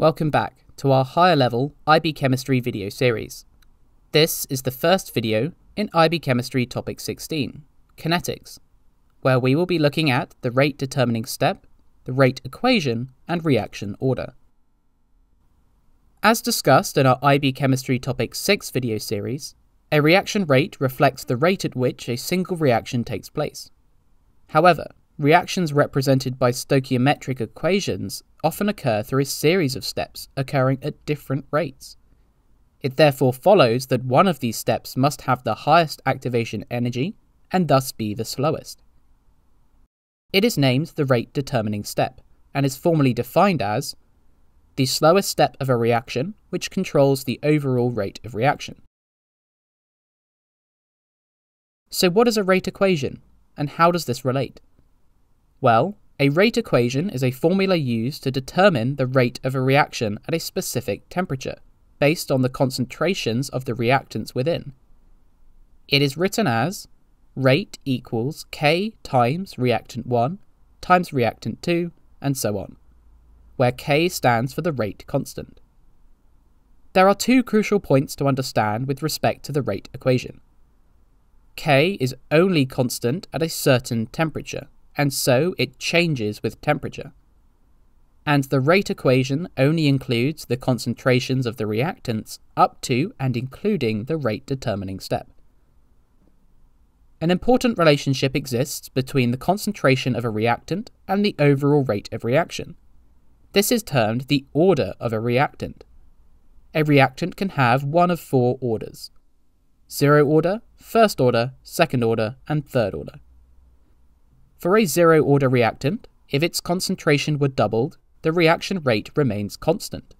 Welcome back to our higher level IB Chemistry video series. This is the first video in IB Chemistry topic 16, kinetics, where we will be looking at the rate determining step, the rate equation, and reaction order. As discussed in our IB Chemistry topic 6 video series, a reaction rate reflects the rate at which a single reaction takes place. However, reactions represented by stoichiometric equations often occur through a series of steps occurring at different rates. It therefore follows that one of these steps must have the highest activation energy and thus be the slowest. It is named the rate determining step and is formally defined as the slowest step of a reaction which controls the overall rate of reaction. So, what is a rate equation, and how does this relate? Well, a rate equation is a formula used to determine the rate of a reaction at a specific temperature, based on the concentrations of the reactants within. It is written as rate equals K times reactant 1 times reactant 2, and so on, where K stands for the rate constant. There are two crucial points to understand with respect to the rate equation. K is only constant at a certain temperature and so it changes with temperature. And the rate equation only includes the concentrations of the reactants up to and including the rate determining step. An important relationship exists between the concentration of a reactant and the overall rate of reaction. This is termed the order of a reactant. A reactant can have one of four orders zero order, first order, second order, and third order. For a zero order reactant, if its concentration were doubled, the reaction rate remains constant.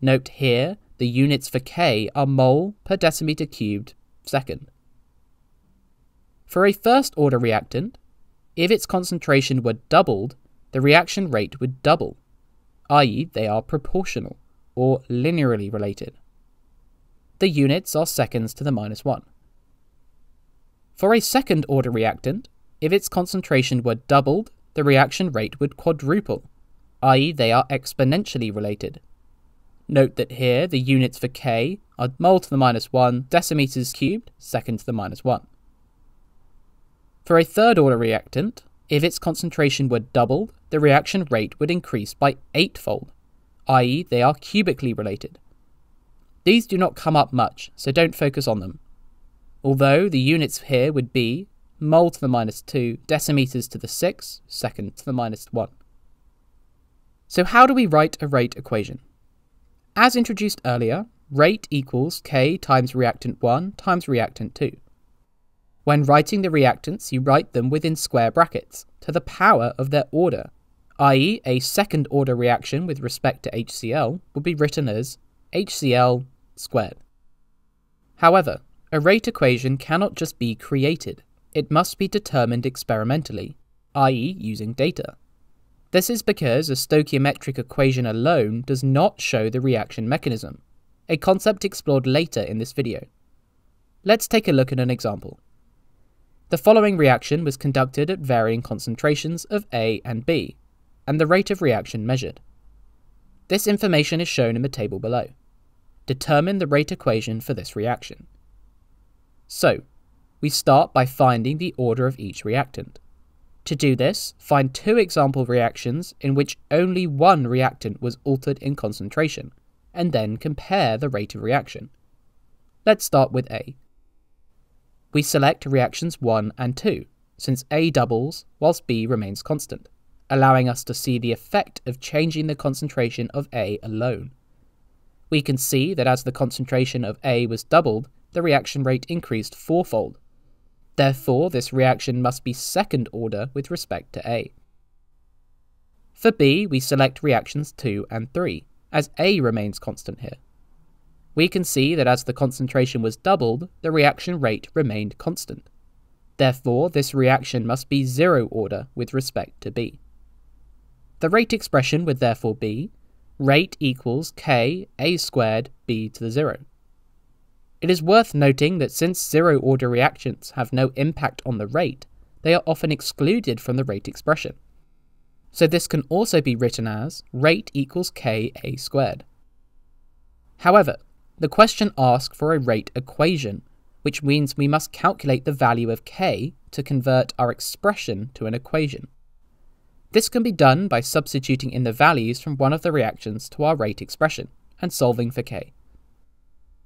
Note here the units for K are mole per decimeter cubed second. For a first order reactant, if its concentration were doubled, the reaction rate would double, i.e., they are proportional or linearly related. The units are seconds to the minus 1. For a second order reactant, if its concentration were doubled, the reaction rate would quadruple, i.e., they are exponentially related. Note that here the units for K are mole to the minus 1 decimeters cubed second to the minus 1. For a third order reactant, if its concentration were doubled, the reaction rate would increase by eightfold, i.e., they are cubically related. These do not come up much, so don't focus on them. Although the units here would be mole to the minus 2, decimeters to the 6, second to the minus 1. So how do we write a rate equation? As introduced earlier, rate equals K times reactant 1 times reactant 2. When writing the reactants, you write them within square brackets, to the power of their order, i.e. a second order reaction with respect to HCl would be written as HCl squared. However, a rate equation cannot just be created it must be determined experimentally, i.e., using data. This is because a stoichiometric equation alone does not show the reaction mechanism, a concept explored later in this video. Let's take a look at an example. The following reaction was conducted at varying concentrations of A and B, and the rate of reaction measured. This information is shown in the table below. Determine the rate equation for this reaction. So, we start by finding the order of each reactant. To do this, find two example reactions in which only one reactant was altered in concentration, and then compare the rate of reaction. Let's start with A. We select reactions 1 and 2, since A doubles whilst B remains constant, allowing us to see the effect of changing the concentration of A alone. We can see that as the concentration of A was doubled, the reaction rate increased fourfold, Therefore, this reaction must be second order with respect to A. For B, we select reactions 2 and 3, as A remains constant here. We can see that as the concentration was doubled, the reaction rate remained constant. Therefore, this reaction must be zero order with respect to B. The rate expression would therefore be rate equals k a squared b to the zero. It is worth noting that since zero order reactions have no impact on the rate, they are often excluded from the rate expression. so this can also be written as rate equals ka squared. However, the question asks for a rate equation, which means we must calculate the value of k to convert our expression to an equation. This can be done by substituting in the values from one of the reactions to our rate expression and solving for k.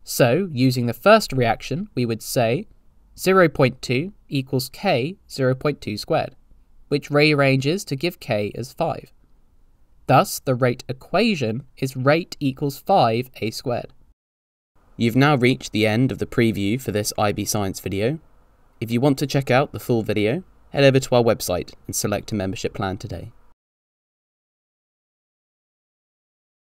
So, using the first reaction, we would say 0.2 equals k 0.2 squared, which rearranges to give k as 5. Thus, the rate equation is rate equals 5a squared. You've now reached the end of the preview for this IB Science video. If you want to check out the full video, head over to our website and select a membership plan today.